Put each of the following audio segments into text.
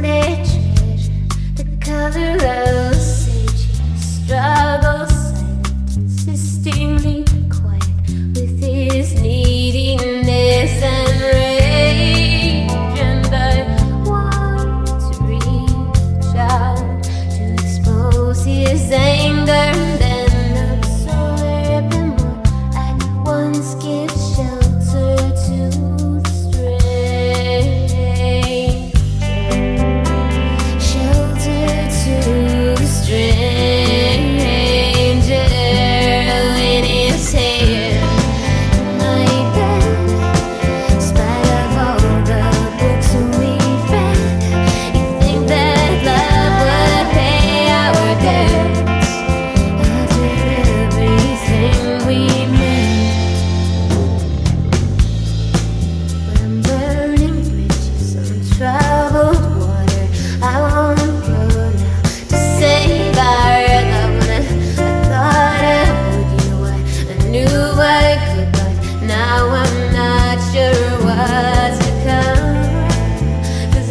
nature, the color of.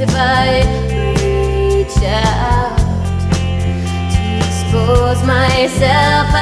if I reach out to expose myself.